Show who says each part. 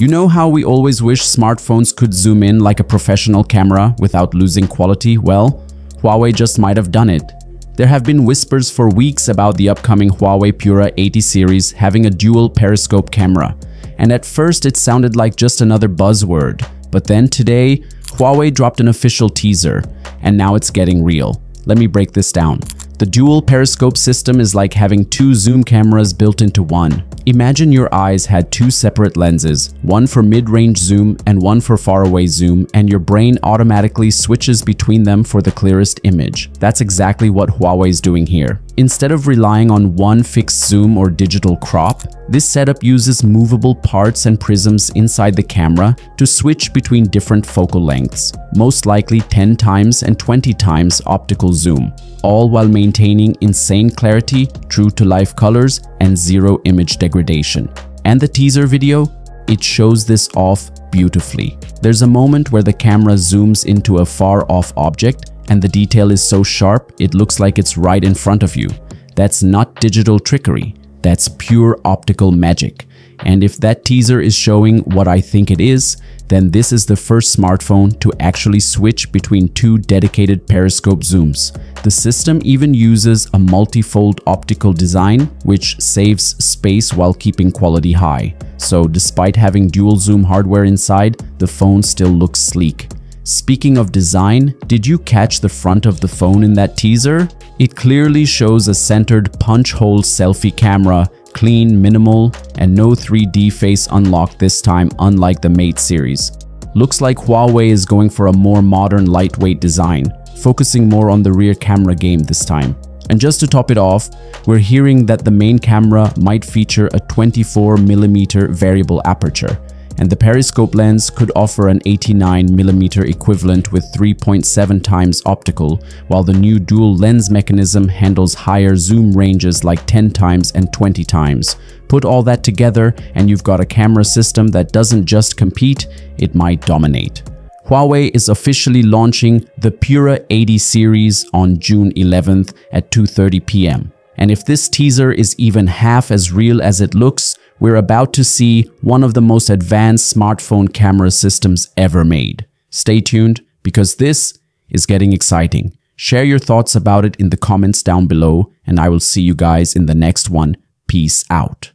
Speaker 1: You know how we always wish smartphones could zoom in like a professional camera without losing quality? Well, Huawei just might have done it. There have been whispers for weeks about the upcoming Huawei Pura 80 series having a dual periscope camera. And at first it sounded like just another buzzword. But then today, Huawei dropped an official teaser, and now it's getting real. Let me break this down. The dual periscope system is like having two zoom cameras built into one. Imagine your eyes had two separate lenses, one for mid-range zoom and one for far-away zoom, and your brain automatically switches between them for the clearest image. That's exactly what Huawei is doing here. Instead of relying on one fixed zoom or digital crop, this setup uses movable parts and prisms inside the camera to switch between different focal lengths, most likely 10 times and 20 times optical zoom, all while maintaining insane clarity, true-to-life colors, and zero image degradation. And the teaser video? It shows this off beautifully. There's a moment where the camera zooms into a far-off object and the detail is so sharp it looks like it's right in front of you. That's not digital trickery, that's pure optical magic. And if that teaser is showing what I think it is, then this is the first smartphone to actually switch between two dedicated periscope zooms. The system even uses a multifold optical design, which saves space while keeping quality high. So despite having dual zoom hardware inside, the phone still looks sleek. Speaking of design, did you catch the front of the phone in that teaser? It clearly shows a centered punch hole selfie camera, clean, minimal, and no 3D face unlock this time unlike the Mate series. Looks like Huawei is going for a more modern lightweight design, focusing more on the rear camera game this time. And just to top it off, we're hearing that the main camera might feature a 24mm variable aperture, and the periscope lens could offer an 89mm equivalent with 3.7 times optical, while the new dual lens mechanism handles higher zoom ranges like 10 times and 20 times. Put all that together and you've got a camera system that doesn't just compete, it might dominate. Huawei is officially launching the Pura 80 series on June 11th at 2.30 pm. And if this teaser is even half as real as it looks, we're about to see one of the most advanced smartphone camera systems ever made. Stay tuned because this is getting exciting. Share your thoughts about it in the comments down below and I will see you guys in the next one. Peace out.